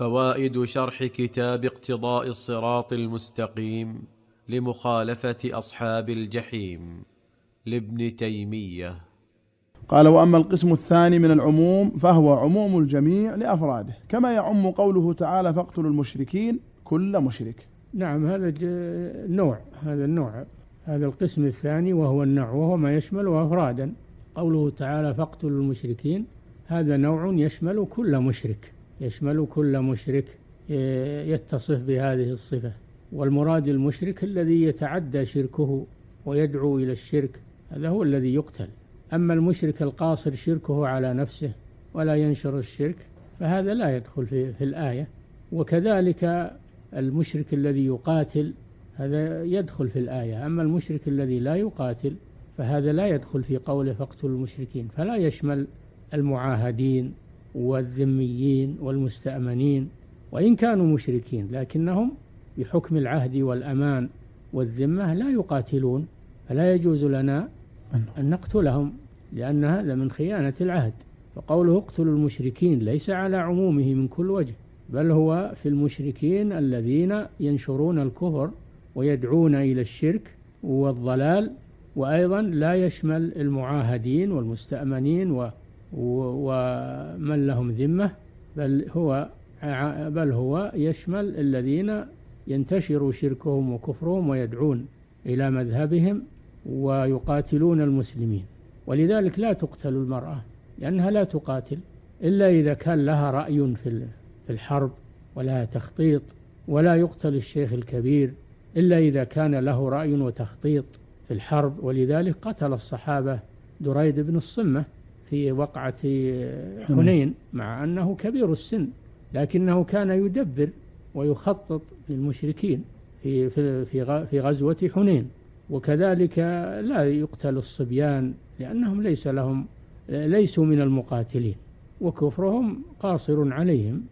فوائد شرح كتاب اقتضاء الصراط المستقيم لمخالفة أصحاب الجحيم لابن تيمية. قال وأما القسم الثاني من العموم فهو عموم الجميع لأفراده كما يعم قوله تعالى فاقتلوا المشركين كل مشرك. نعم هذا النوع هذا النوع هذا القسم الثاني وهو النوع وهو ما يشمل أفرادا. قوله تعالى فاقتلوا المشركين هذا نوع يشمل كل مشرك. يشمل كل مشرك يتصف بهذه الصفة. والمراد المشرك الذي يتعدى شركه ويدعو إلى الشرك هذا هو الذي يقتل. أما المشرك القاصر شركه على نفسه ولا ينشر الشرك فهذا لا يدخل في, في الآية. وكذلك المشرك الذي يقاتل هذا يدخل في الآية. أما المشرك الذي لا يقاتل فهذا لا يدخل في قوله فاقتلوا المشركين فلا يشمل المعاهدين. والذميين والمستأمنين وإن كانوا مشركين لكنهم بحكم العهد والأمان والذمة لا يقاتلون فلا يجوز لنا أن نقتلهم لأن هذا من خيانة العهد. فقوله اقتلوا المشركين ليس على عمومه من كل وجه بل هو في المشركين الذين ينشرون الكفر ويدعون إلى الشرك والضلال وأيضا لا يشمل المعاهدين والمستأمنين و ومن لهم ذمة بل هو بل هو يشمل الذين ينتشر شركهم وكفرهم ويدعون إلى مذهبهم ويقاتلون المسلمين. ولذلك لا تقتل المرأة لأنها لا تقاتل إلا إذا كان لها رأي في الحرب ولها تخطيط ولا يقتل الشيخ الكبير إلا إذا كان له رأي وتخطيط في الحرب. ولذلك قتل الصحابة دريد بن الصمة في وقعة حنين مع أنه كبير السن لكنه كان يدبر ويخطط للمشركين في في في غزوة حنين. وكذلك لا يقتل الصبيان لأنهم ليس لهم ليسوا من المقاتلين وكفرهم قاصر عليهم.